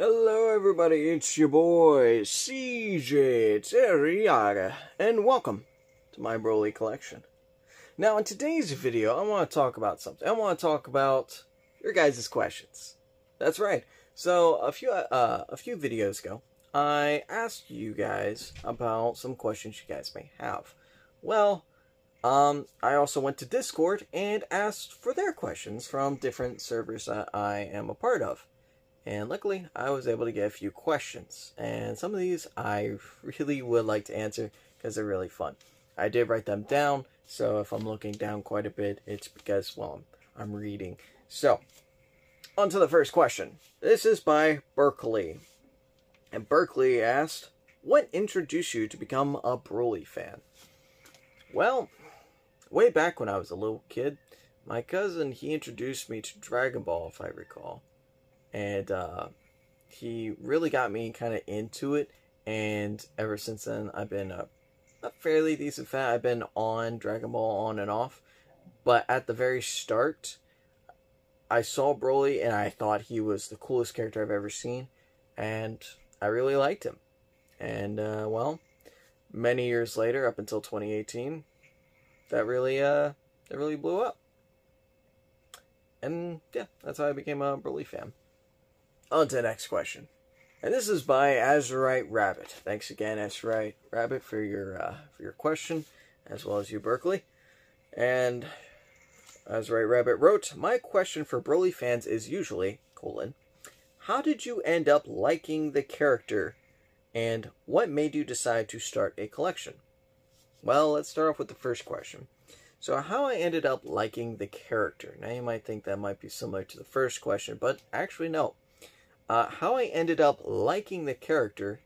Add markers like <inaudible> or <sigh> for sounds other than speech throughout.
Hello, everybody. It's your boy CJ Teriyaga, and welcome to my Broly collection. Now, in today's video, I want to talk about something. I want to talk about your guys' questions. That's right. So, a few uh, a few videos ago, I asked you guys about some questions you guys may have. Well, um, I also went to Discord and asked for their questions from different servers that I am a part of. And luckily, I was able to get a few questions. And some of these I really would like to answer because they're really fun. I did write them down, so if I'm looking down quite a bit, it's because, well, I'm, I'm reading. So, on to the first question. This is by Berkeley. And Berkeley asked, What introduced you to become a Broly fan? Well, way back when I was a little kid, my cousin, he introduced me to Dragon Ball, if I recall and uh, he really got me kind of into it. And ever since then, I've been a, a fairly decent fan. I've been on Dragon Ball on and off, but at the very start, I saw Broly and I thought he was the coolest character I've ever seen, and I really liked him. And uh, well, many years later, up until 2018, that really uh, that really blew up. And yeah, that's how I became a Broly fan. On to the next question. And this is by Azurite Rabbit. Thanks again, Azurite Rabbit, for your uh, for your question, as well as you, Berkeley. And Azurite Rabbit wrote, My question for Broly fans is usually, colon, how did you end up liking the character, and what made you decide to start a collection? Well, let's start off with the first question. So, how I ended up liking the character. Now, you might think that might be similar to the first question, but actually, no. Uh, how I ended up liking the character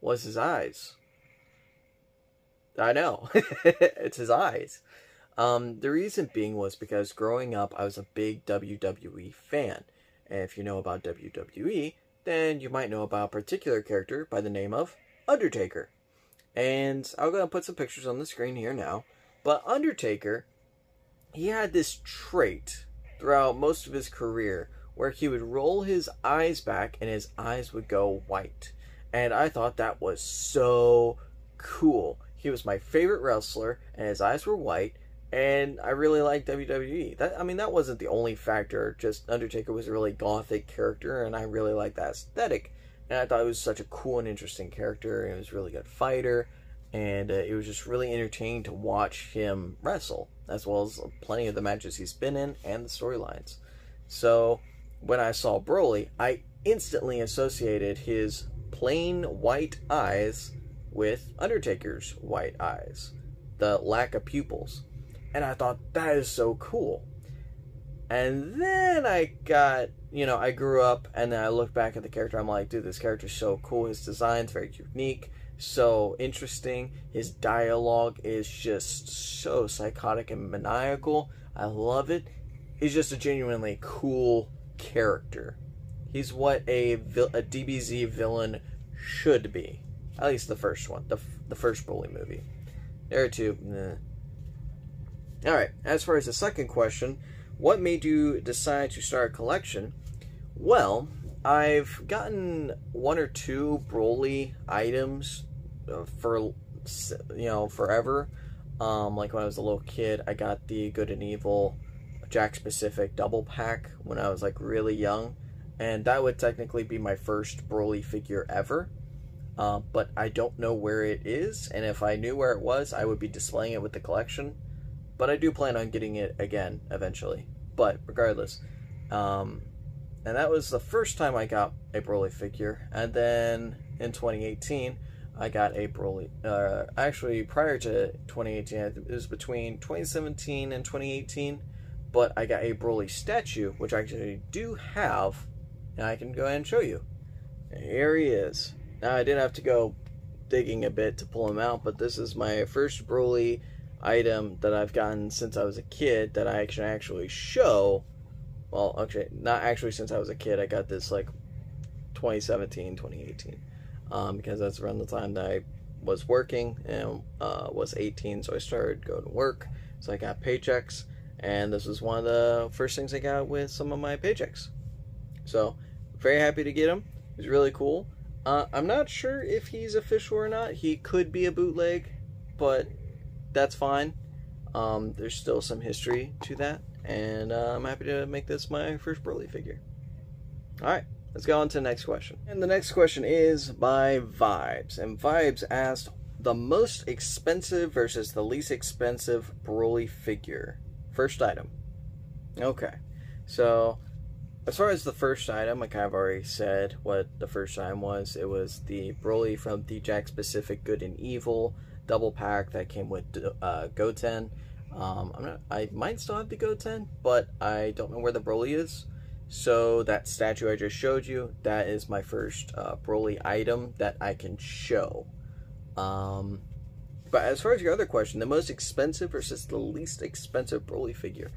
was his eyes. I know. <laughs> it's his eyes. Um, the reason being was because growing up, I was a big WWE fan. And if you know about WWE, then you might know about a particular character by the name of Undertaker. And I'm going to put some pictures on the screen here now. But Undertaker, he had this trait throughout most of his career where he would roll his eyes back and his eyes would go white. And I thought that was so cool. He was my favorite wrestler and his eyes were white and I really liked WWE. That I mean that wasn't the only factor, just Undertaker was a really gothic character and I really liked that aesthetic. And I thought it was such a cool and interesting character and he was a really good fighter and uh, it was just really entertaining to watch him wrestle as well as plenty of the matches he's been in and the storylines. So when I saw Broly, I instantly associated his plain white eyes with Undertaker's white eyes, the lack of pupils. And I thought, that is so cool. And then I got, you know, I grew up and then I look back at the character. I'm like, dude, this character's so cool. His design's very unique, so interesting. His dialogue is just so psychotic and maniacal. I love it. He's just a genuinely cool character. He's what a, a DBZ villain should be. At least the first one, the, the first Broly movie. There two. Nah. Alright, as far as the second question, what made you decide to start a collection? Well, I've gotten one or two Broly items uh, for, you know, forever. Um, like when I was a little kid, I got the Good and Evil Jakks Pacific double pack when I was like really young, and that would technically be my first Broly figure ever. Uh, but I don't know where it is, and if I knew where it was, I would be displaying it with the collection. But I do plan on getting it again eventually. But regardless, um, and that was the first time I got a Broly figure, and then in 2018. I got a Broly. Uh, actually, prior to 2018, it was between 2017 and 2018 but I got a Broly statue, which I actually do have, and I can go ahead and show you. Here he is. Now, I did have to go digging a bit to pull him out, but this is my first Broly item that I've gotten since I was a kid that I can actually show. Well, okay, not actually since I was a kid. I got this like 2017, 2018, um, because that's around the time that I was working and uh, was 18, so I started going to work. So I got paychecks and this was one of the first things I got with some of my paychecks. So, very happy to get him. He's really cool. Uh, I'm not sure if he's official or not. He could be a bootleg, but that's fine. Um, there's still some history to that, and uh, I'm happy to make this my first Broly figure. Alright, let's go on to the next question. And the next question is by Vibes. And Vibes asked, the most expensive versus the least expensive Broly figure. First item. Okay. So, as far as the first item, I kind of already said what the first item was. It was the Broly from the Jakks Pacific Good and Evil double pack that came with uh, Goten. Um, I'm not, I might still have the Goten, but I don't know where the Broly is. So that statue I just showed you, that is my first uh, Broly item that I can show. Um, but as far as your other question, the most expensive versus the least expensive Broly figure.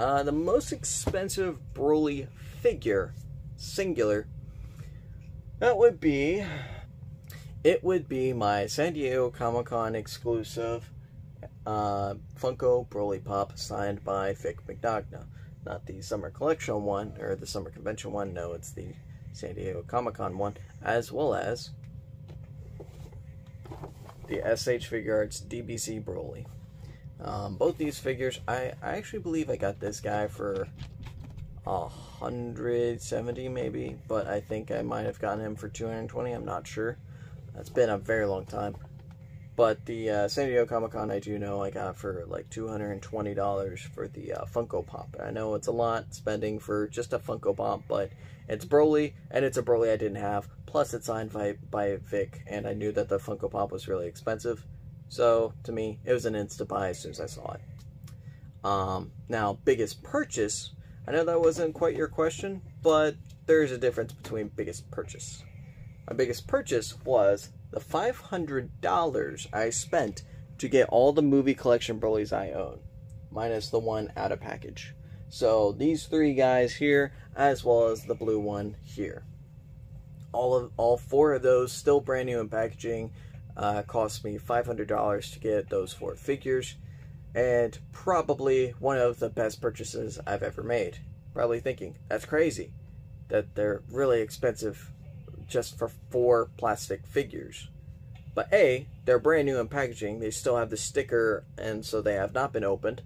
Uh, the most expensive Broly figure, singular, that would be, it would be my San Diego Comic Con exclusive uh, Funko Broly Pop signed by Vic Mignogna. Not the Summer Collection one, or the Summer Convention one, no, it's the San Diego Comic Con one, as well as the SH Figuarts DBC Broly. Um, both these figures, I, I actually believe I got this guy for a hundred seventy maybe, but I think I might have gotten him for two hundred twenty. I'm not sure. That's been a very long time. But the uh, San Diego Comic Con, I do know I got for like two hundred and twenty dollars for the uh, Funko Pop. I know it's a lot spending for just a Funko Pop, but it's Broly, and it's a Broly I didn't have. Plus, it's signed by by Vic, and I knew that the Funko Pop was really expensive. So to me, it was an instant buy as soon as I saw it. Um, now, biggest purchase. I know that wasn't quite your question, but there is a difference between biggest purchase. My biggest purchase was the $500 I spent to get all the movie collection Broly's I own, minus the one out of package. So these three guys here, as well as the blue one here. All of all four of those still brand new in packaging uh, cost me $500 to get those four figures, and probably one of the best purchases I've ever made. Probably thinking, that's crazy, that they're really expensive just for four plastic figures. But A, they're brand new in packaging, they still have the sticker, and so they have not been opened.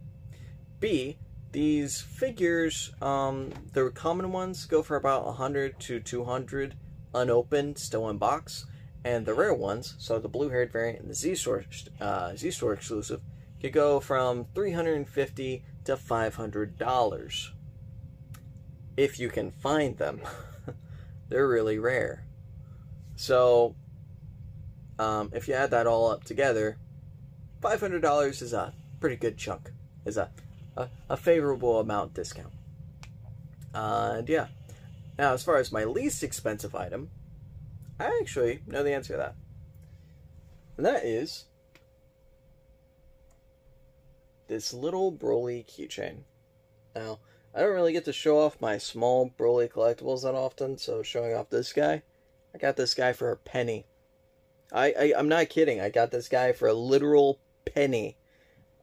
B, these figures, um, the common ones go for about 100 to 200 unopened, still in box and the rare ones, so the blue haired variant and the Z Store uh, Z Store exclusive, could go from 350 to 500 dollars if you can find them. <laughs> They're really rare. So, um, if you add that all up together, $500 is a pretty good chunk. Is a, a, a favorable amount discount. Uh, and yeah. Now, as far as my least expensive item, I actually know the answer to that. And that is this little Broly keychain. Now, I don't really get to show off my small Broly collectibles that often, so showing off this guy, I got this guy for a penny. I, I I'm not kidding. I got this guy for a literal penny.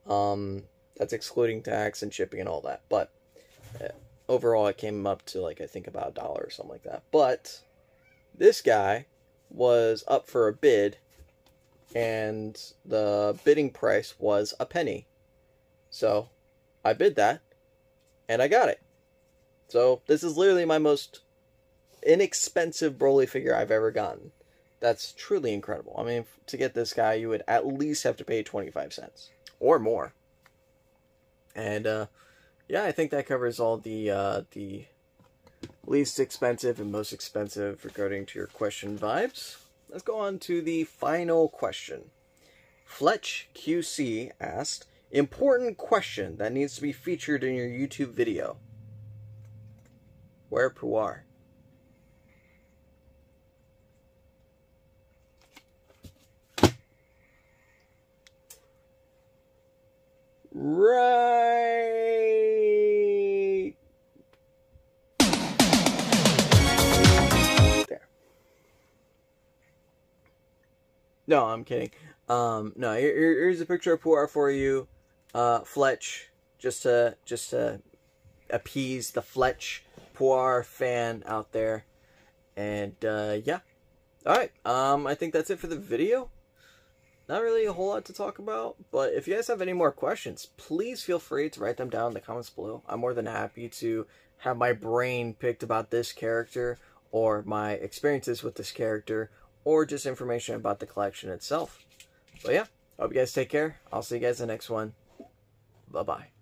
Um, that's excluding tax and shipping and all that. But uh, overall, it came up to like I think about a dollar or something like that. But this guy was up for a bid, and the bidding price was a penny. So I bid that, and I got it. So this is literally my most inexpensive Broly figure I've ever gotten. That's truly incredible. I mean, to get this guy, you would at least have to pay 25 cents or more. And uh, yeah, I think that covers all the uh, the least expensive and most expensive regarding to your question vibes. Let's go on to the final question. Fletch QC asked, important question that needs to be featured in your YouTube video. Where Puar? Right there. No, I'm kidding. Um, no, here, here's a picture of Puar for you, uh, Fletch, just to just to appease the Fletch Puar fan out there, And uh, yeah, all right. Um, I think that's it for the video. Not really a whole lot to talk about, but if you guys have any more questions, please feel free to write them down in the comments below. I'm more than happy to have my brain picked about this character or my experiences with this character or just information about the collection itself. But yeah, hope you guys take care. I'll see you guys in the next one. Bye bye.